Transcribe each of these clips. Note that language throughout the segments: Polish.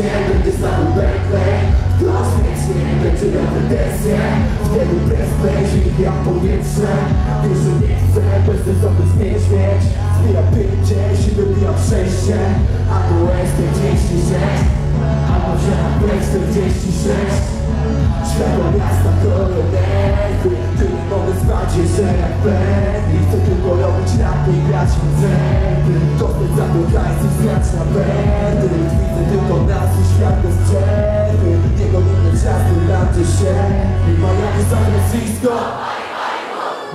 podejście będzie znowu Bentley wiecznie będzie miał pretensje Wtedy bezplay, silnik jak powietrze Wiesz, że nie chcę bezsensowny zmienić mieć Zbieram 50, wybijam przejście Albo S46 Albo że na B46 Światło miasta koronerwy Ty nie mogę spać, jeżeli pewni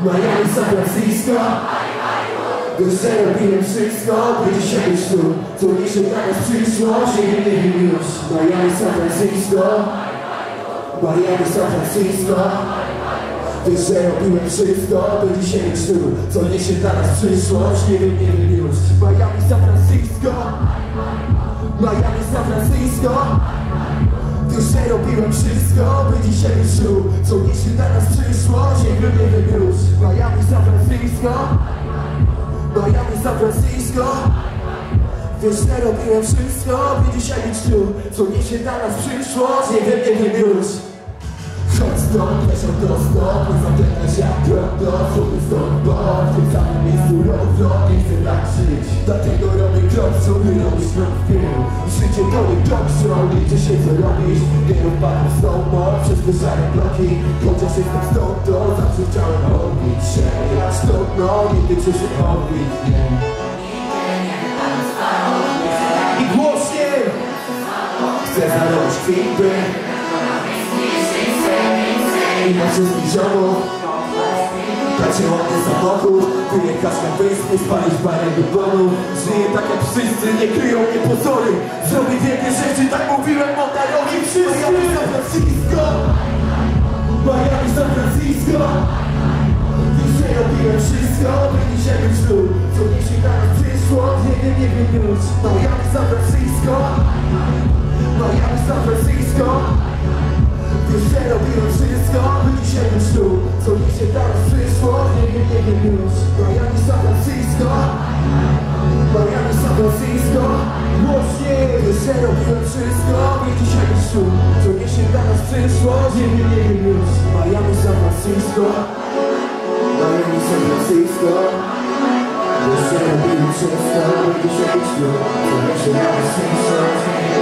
Miami, San Francisco. Wiesz, że robiłem wszystko, by dzisiaj być tu. Co niesie dla nas przyszłość, wiem, nie wiem już Miami, San Francisco. Miami, San Francisco. Wiesz, że robiłem wszystko, by dzisiaj być tu. Co niesie dla nas przyszłość, nie wiem, nie wiem już Miami, San Francisco. Miami, San Francisco robiłem wszystko, by dzisiaj tu Co niesie dla nas przyszłość, nie wiem, nie wiem już Miami, San Francisco Miami, San Francisco. Wiesz, że robiłem wszystko, by dzisiaj tu Co niesie dla nas przyszłość, nie wiem, nie wiem Chodź stąd, leciał do stąd Nie zapętać jak prądo Zróbmy stąd, bo w tym samym miejscu rozrok Nie chcę tak żyć. Dlatego robię krok, co by robić krok w Życie to nie talk show Liczy się co robisz Nie odpadłem z domu Przez wyżare bloki. Chociaż jestem stąd, to zawsze chciałem odbić się stąd, no nie tyczy się odbić nie. I głośniej Chcę zarobić kwitby i wszystkich ziomów. Dacie ładny samochód Wyjechać na wyspy, spalić parę domu. Żyję tak jak wszyscy, nie kryją mnie pozory. Zrobię wielkie rzeczy, tak mówiłem Montarowi wszyscy Miami, San Francisco. Miami, San Francisco. Dzisiaj robiłem wszystko, by dzisiaj być tu. Co niesie dla nas przyszłość, nie wiem, nie wiem już. Miami, San Francisco być tu Co dla nas przyszłość, nie wiem, nie wiem już Miami, San Francisco. Miami, San Francisco. Głośniej Wiesz, że robiłem wszystko, tu Co niesie dla nas nie wiem, nie wiem już Miami, San Francisco. Miami, San Francisco. Że robiłem wszystko, by dzisiaj tu Co niesie dla nas